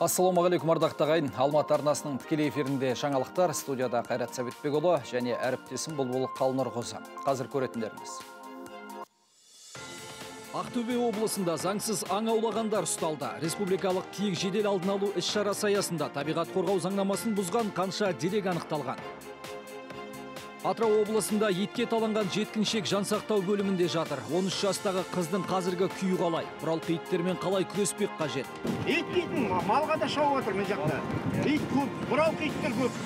Ассалаумағалейкум ардақты ағайын. Алматы арнасының тікелей эфирінде жаңалықтар студияда Қайрат Сәбитбекұлы және әріптесім Бұлбұл Қалнұр Қозы. Қазір көретіндеріміз. Ақтөбе облысында заңсыз аң аулағандар ұсталды. Республикалық киік жедел алдын алу іс-шарасы аясында табиғат қорғау заңнамасын бұзған қанша дерек анықталған. Атырау облысында етке таланған жеткіншек жансақтау бөлімінде жатыр. 13 жастағы қыздың қазіргі күйі қалай? Бұралқы иттермен қалай күреспек қажет? ит дейтін малға да шауып отыр мына жақта ит көп бұралқы иттер көп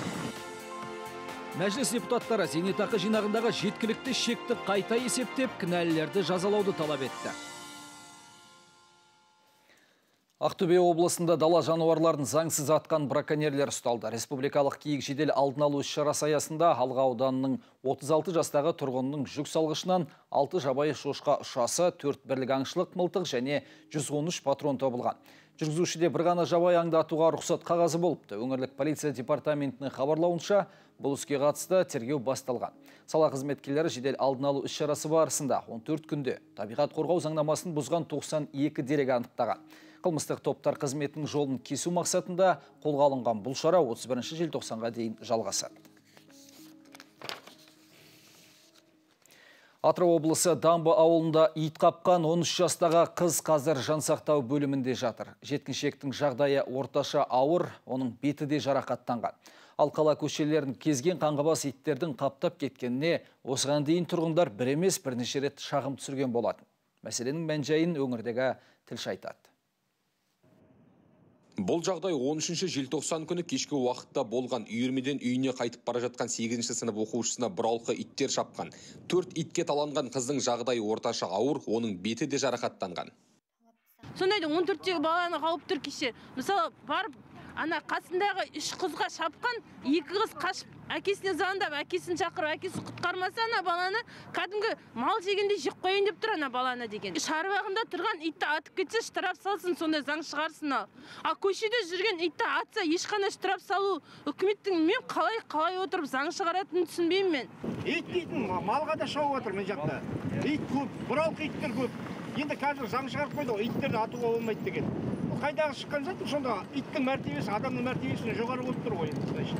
Мәжіліс депутаттары зейнетақы жинағындағы жеткілікті шекті қайта есептеп, кінәлілерді жазалауды талап етті. Ақтөбе облысында дала жануарларын заңсыз атқан браконьерлер ұсталды. Республикалық киік жедел алдын алу іс-шарасы аясында Алға ауданының 36 жастағы тұрғынның жүк салғышынан 6 жабайы шошқа ұшасы, 4 бірлік аңшылық мылтық және 113 патрон табылған. Жүргізушіде бір ғана жабай аңды атуға рұқсат қағазы болыпты. Өңірлік полиция департаментінің хабарлауынша, бұл іске қатысты тергеу басталған. Сала қызметкерлері жедел алдын алу іс-шарасы барысында 14 күнде табиғат қорғау заңнамасын бұзған 92 дерек анықтаған. Қылмыстық топтар қызметінің жолын кесу мақсатында қолға алынған бұл шара 31 желтоқсанға дейін жалғасады. Атырау облысы Дамбы ауылында ит қапқан 13 жастағы қыз қазір жансақтау бөлімінде жатыр. Жеткіншектің жағдайы орташа ауыр, оның беті де жарақаттанған. Ал қала көшелерін кезген қаңғыбас иттердің қаптап кеткеніне осыған дейін тұрғындар бір емес бірнеше рет шағым түсірген болатын. Мәселенің мән-жайын өңірдегі тілші айтады. Бұл жағдай 13 желтоқсан күні кешкі уақытта болған үйірмеден үйіне қайтып бара жатқан 8 сынып оқушысына бұралқы иттер шапқан. Төрт итке таланған қыздың жағдайы орташа ауыр, оның беті де жарақаттанған. Сондайда 14-тегі баланы қауіп тұр кеше. Мысалы, барып ана қасындағы үш қызға шапқан екі қыз қашып әкесіне звондап әкесін шақырып әкесі құтқармаса ана баланы кәдімгі мал жегенде жеп қояйын деп тұр ана баланы деген. Шаруағында тұрған итті атып кетсе штраф салсын сондай заң шығарсын ал. Ал көшеде жүрген итті атса ешқандай штраф салу үкіметтің мен қалай қалай отырып заң шығаратынын түсінбеймін мен. Ит дейтін малға да шауып отыр мына жақта. Ит көп бұралқы иттер көп. Енді қазір заң шығарып қойды ғой иттерді атуға болмайды деген. Қайдағы шыққан зат сонда иттің мәртебесі адамның мәртебесінен жоғары болып тұр ғой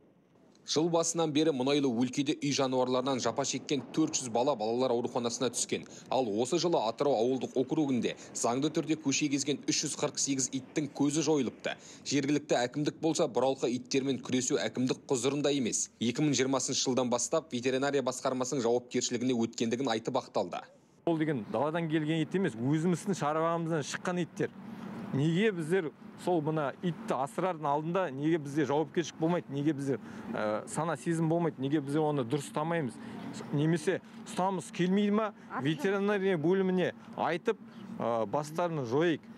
Жыл басынан бері мұнайлы өлкеде үй жануарларынан жапа шеккен 400 бала балалар ауруханасына түскен. Ал осы жылы Атырау ауылдық округінде заңды түрде көше кезген 348 иттің көзі жойылыпты. Жергілікті әкімдік болса бұралқы иттермен күресу әкімдік құзырында емес. 2020 жылдан бастап ветеринария басқармасының жауапкершілігіне өткендігін айтып ақталды. Ол деген даладан келген ит емес, өзіміздің шаруамыздан шыққан иттер неге біздер сол мына итті асырардың алдында неге бізде жауапкершілік болмайды неге бізде ә, сана сезім болмайды неге біздер оны дұрыс ұстамаймыз немесе ұстамыз келмейді ма ветеринария бөліміне айтып ә, бастарын жойық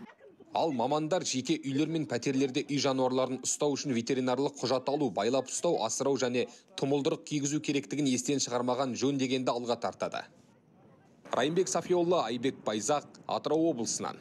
Ал мамандар жеке үйлер мен пәтерлерде үй жануарларын ұстау үшін ветеринарлық құжат алу, байлап ұстау, асырау және тұмылдырық кигізу керектігін естен шығармаған жөн дегенді алға тартады. Райымбек Сафиолла, Айбек Байзақ, Атырау облысынан.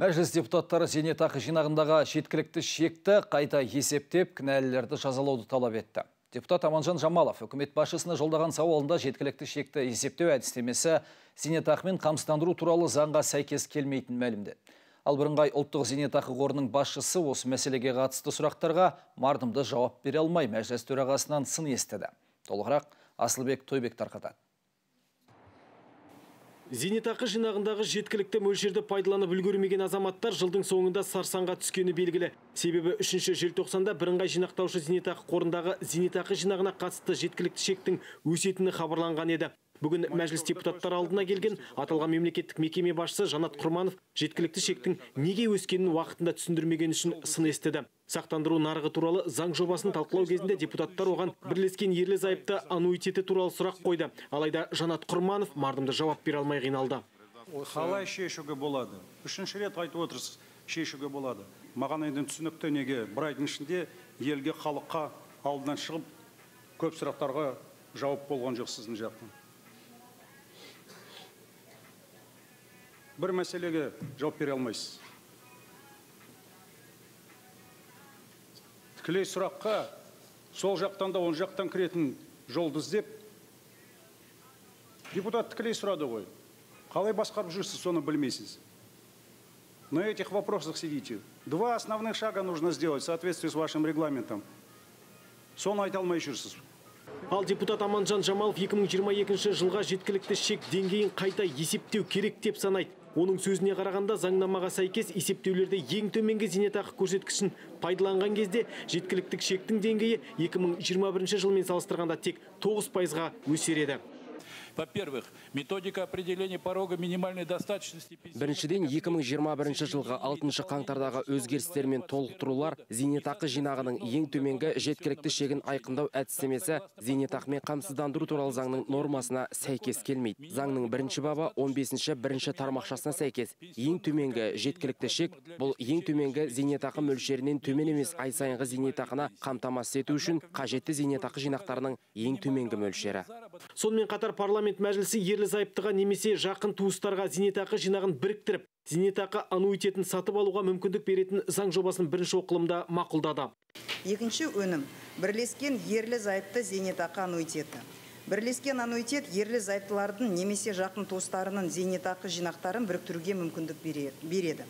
Мәжіліс депутаттары зейнетақы жинағындағы жеткілікті шекті қайта есептеп, кінәлілерді жазалауды талап етті. Депутат Аманжан Жамалов үкімет басшысына жолдаған сауалында жеткілікті шекті есептеу әдістемесі зейнетақымен қамсыздандыру туралы заңға сәйкес келмейтін мәлімді. Ал бірыңғай ұлттық зейнетақы қорының басшысы осы мәселеге қатысты сұрақтарға мардымды жауап бере алмай мәжіліс төрағасынан сын естіді. Толығырақ Асылбек Тойбек тарқатады. Зейнетақы жинағындағы жеткілікті мөлшерді пайдаланып үлгермеген азаматтар жылдың соңында сарсаңға түскені белгілі. Себебі 3 желтоқсанда бірыңғай жинақтаушы зейнетақы қорындағы зейнетақы жинағына қатысты жеткілікті шектің өсетіні хабарланған еді. Бүгін мәжіліс депутаттар алдына келген аталған мемлекеттік мекеме басшысы Жанат Құрманов жеткілікті шектің неге өскенін уақытында түсіндірмеген үшін сын естіді. Сақтандыру нарығы туралы заң жобасын талқылау кезінде депутаттар оған бірлескен ерлі зайыпты аннуитеті туралы сұрақ қойды. Алайда Жанат Құрманов мардымды жауап бере алмай қиналды. Қалай шешуге болады? Үшінші рет айтып отырсыз, шешуге болады. Маған енді түсінікті неге бір айдың ішінде елге халыққа алдынан шығып көп сұрақтарға жауап болған жоқ сіздің жақтан бір мәселеге жауап бере алмайсыз тікелей сұраққа сол жақтан да оң жақтан кіретін жолды іздеп депутат тікелей сұрады ғой қалай басқарып жүрсіз соны білмейсіз на этих вопросах сидите. Два основных шага нужно сделать в соответствии с вашим регламентом. соны айта алмай жүрсіз Ал депутат Аманжан Жамалов 2022 жылға жеткілікті шек деңгейін қайта есептеу керек деп санайды. Оның сөзіне қарағанда заңнамаға сәйкес есептеулерде ең төменгі зейнетақы көрсеткішін пайдаланған кезде жеткіліктік шектің деңгейі 2021 жылмен салыстырғанда тек 9 пайызға өсер еді. Во-первых, методика определения порога минимальной достаточности... Біріншіден, 2021 жылғы 6 қаңтардағы өзгерістер мен толықтырулар зейнетақы жинағының ең төменгі жеткілікті шегін айқындау әдістемесі зейнетақымен қамсыздандыру туралы заңның нормасына сәйкес келмейді. Заңның бірінші бабы 15-ші бірінші тармақшасына сәйкес ең төменгі жеткілікті шек бұл ең төменгі зейнетақы мөлшерінен төмен емес ай сайынғы зейнетақына қамтамасыз ету үшін қажетті зейнетақы жинақтарының ең төменгі мөлшері. Сонымен қатар парламент мәжілісі ерлі зайыптыға немесе жақын туыстарға зейнетақы жинағын біріктіріп, зейнетақы аннуитетін сатып алуға мүмкіндік беретін заң жобасын бірінші оқылымда мақұлдады. Екінші өнім бірлескен ерлі зайыпты зейнетақы аннуитеті. Бірлескен аннуитет ерлі зайыптылардың немесе жақын туыстарының зейнетақы жинақтарын біріктіруге мүмкіндік береді.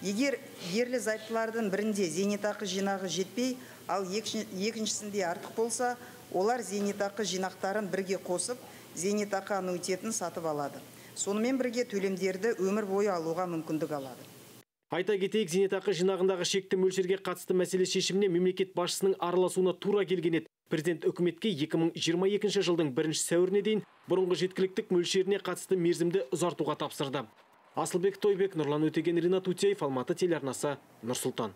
Егер ерлі зайыптылардың бірінде зейнетақы жинағы жетпей, ал екіншісінде артық болса, олар зейнетақы жинақтарын бірге қосып, зейнетақы аннуитетін сатып алады. Сонымен бірге төлемдерді өмір бойы алуға мүмкіндік алады. Айта кетейік, зейнетақы жинағындағы шекті мөлшерге қатысты мәселе шешіміне мемлекет басшысының араласуына тура келген еді. Президент үкіметке 2022 жылдың бірінші сәуіріне дейін бұрынғы жеткіліктік мөлшеріне қатысты мерзімді ұзартуға тапсырды. Асылбек Тойбек, Нұрлан Өтеген, Ринат Утеев, Алматы телеарнасы, Нұрсұлтан.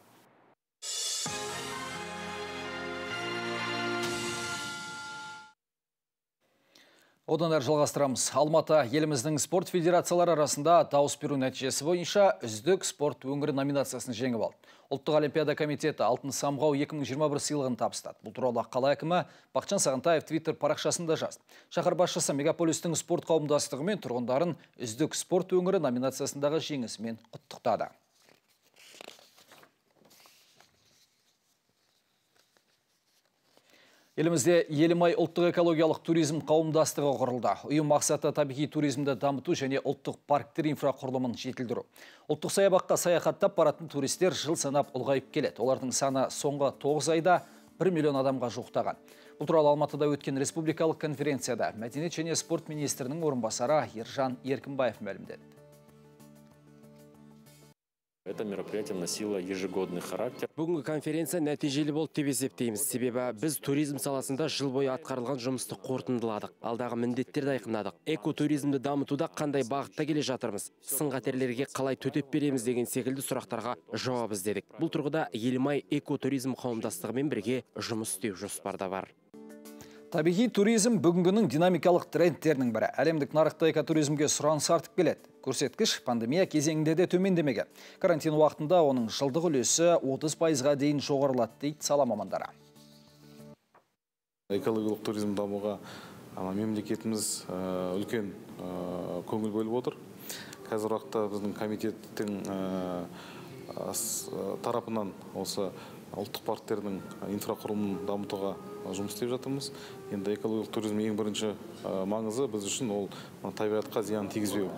Одан әрі жалғастырамыз. Алматы еліміздің спорт федерациялары арасында дауыс беру нәтижесі бойынша үздік спорт өңірі номинациясын жеңіп алды. Ұлттық Олимпиада комитеті Алтын самғау 2021 сыйлығын табыстады. Бұл туралы қала әкімі Бақчан Сағынтаев Твиттер парақшасында жазды. Шақыр басшысы мегаполистің спорт қауымдастығы мен тұрғындарын үздік спорт өңірі номинациясындағы жеңісімен құттықтады. Елімізде Елімай ұлттық экологиялық туризм қауымдастығы құрылды. Ұйым мақсаты табиғи туризмді дамыту және ұлттық парктер инфрақұрылымын жетілдіру. Ұлттық саябаққа саяхаттап баратын туристер жыл санап ұлғайып келеді. Олардың саны соңғы 9 айда 1 миллион адамға жуықтаған. Бұл туралы Алматыда өткен республикалық конференцияда мәдениет және спорт министрінің орынбасары Ержан Еркінбаев мәлімдеді. Это мероприятие носило ежегодный характер. Бүгінгі конференция нәтижелі болды деп есептейміз. Себебі біз туризм саласында жыл бойы атқарылған жұмысты қорытындыладық. Алдағы міндеттерді айқындадық. Экотуризмді дамытуда қандай бағытта келе жатырмыз? Сын қатерлерге қалай төтеп береміз деген секілді сұрақтарға жауап іздедік. Бұл тұрғыда Елімай экотуризм қауымдастығымен бірге жұмыс істеу жоспарда бар. Табиғи туризм бүгінгінің динамикалық трендтерінің бірі. Әлемдік нарықта экотуризмге сұраныс артып келеді. Көрсеткіш пандемия кезеңінде де төмендемеген. Карантин уақытында оның жылдық үлесі 30 пайызға дейін жоғарылады дейді сала мамандары. Экологиялық туризм дамуға мемлекетіміз үлкен көңіл бөліп отыр. Қазір уақытта біздің комитеттің тарапынан осы ұлттық парктердің инфрақұрылымын дамытуға жұмыс істеп жатырмыз енді экологиялық туризм ең бірінші маңызы біз үшін ол табиғатқа зиян тигізбеу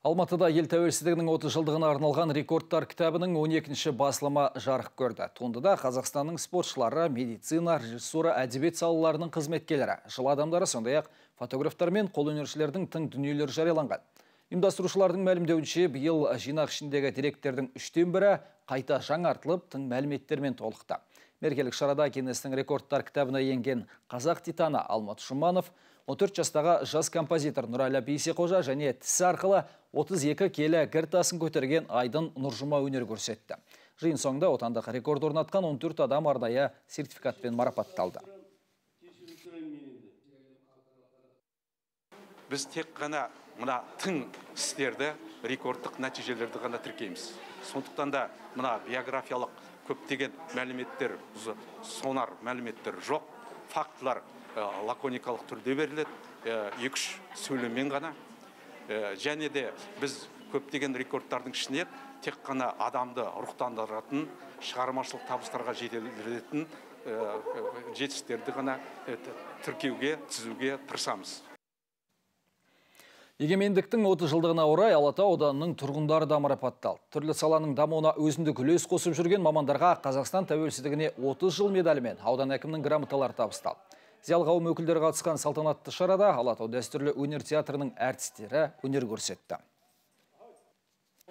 Алматыда ел тәуелсіздігінің 30 жылдығына арналған рекордтар кітабының 12-ші басылымы жарық көрді. Туындыда Қазақстанның спортшылары, медицина, режиссура, әдебиет салаларының қызметкерлері, жыл адамдары сондай-ақ фотографтар мен қолөнершілердің тың дүниелері жарияланған. Ұйымдастырушылардың мәлімдеуінше биыл жинақ ішіндегі деректердің үштен бірі қайта жаңартылып, тың мәліметтермен толықты. Меркелік шарада Гиннестің рекордтар кітабына енген қазақ титаны Алмат Шуманов, 14 жастағы жас композитор Нұрәлі Бейсеқожа және тісі арқылы 32 келі гір көтерген Айдын Нұржыма өнер көрсетті. Жиын соңында отандық рекорд орнатқан 14 адам арнайы сертификатпен марапатталды. Біз тек қана мына тың істерді рекордтық нәтижелерді ғана тіркейміз. Сондықтан да мына биографиялық көптеген мәліметтер сонар мәліметтер жоқ. Фактылар лаконикалық түрде беріледі екі үш сөйлеммен ғана. Және де біз көптеген рекордтардың ішіне тек қана адамды рухтандыратын шығармашылық табыстарға жетелететін жетістіктерді ғана тіркеуге тізуге тырысамыз. Егемендіктің 30 жылдығына орай Алатау ауданының тұрғындары да марапатталды. Түрлі саланың дамуына өзіндік үлес қосып жүрген мамандарға Қазақстан тәуелсіздігіне 30 жыл медалімен аудан әкімнің грамоталары табысталды. Зиялы қауым өкілдері қатысқан салтанатты шарада Алатау дәстүрлі өнер театрының әртістері өнер көрсетті.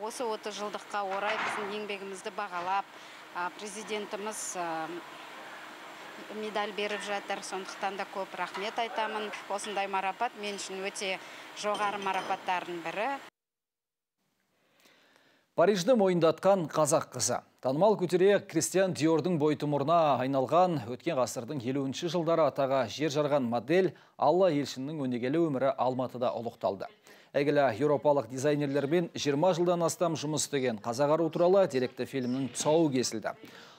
Осы 30 жылдыққа орай біздің еңбегімізді бағалап, президентіміз медаль беріп жатыр сондықтан да көп рахмет айтамын осындай марапат мен үшін өте жоғары марапаттардың бірі Парижді мойындатқан қазақ қызы. Танымал көтере Кристиан Диордың бойтұмырына айналған өткен ғасырдың 50 жылдары атаға жер жарған модель Алла Елшіннің өнегелі өмірі Алматыда ұлықталды. Әйгілі еуропалық дизайнерлермен 20 жылдан астам жұмыс істеген қазақ ару туралы деректі фильмнің тұсауы кесілді.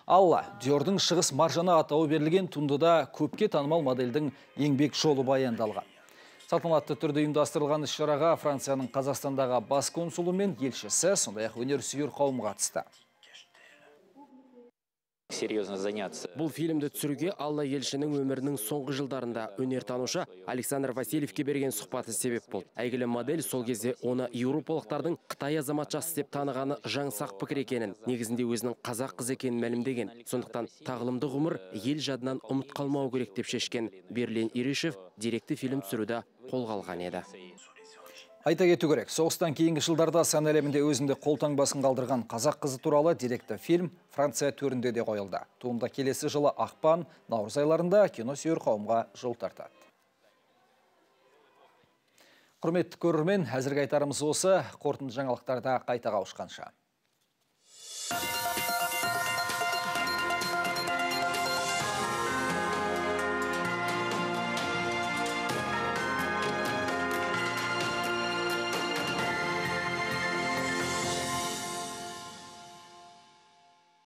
Алла, Диордың шығыс маржана атауы берілген туындыда көпке танымал модельдің еңбек жолы баяндалған. Салтанатты түрде ұйымдастырылған іс шараға Францияның Қазақстандағы бас консулы мен елшісі, сондай-ақ өнер сүйер қауым қатысты серьезно заняться. Бұл фильмді түсіруге Алла елшінің өмірінің соңғы жылдарында өнертанушы Александр Васильевке берген сұхбаты себеп болды. Әйгілі модель сол кезде оны еуропалықтардың Қытай азаматшасы деп танығаны жаңсақ пікір екенін, негізінде өзінің қазақ қыз екенін мәлімдеген. Сондықтан тағылымды ғұмыр ел жадынан ұмыт қалмау керек деп шешкен Берлин Иришев директі фильм түсіруді қолға алған еді. Айта кету керек, соғыстан кейінгі жылдарда сан әлемінде өзінде қолтаңбасын қалдырған қазақ қызы туралы директі фильм Франция төрінде де қойылды. Туынды келесі жылы ақпан, наурыз айларында кино сүйер қауымға жол тартады. Құрметті көрермен, әзірге айтарымыз осы, қорытынды жаңалықтарда қайта қауышқанша.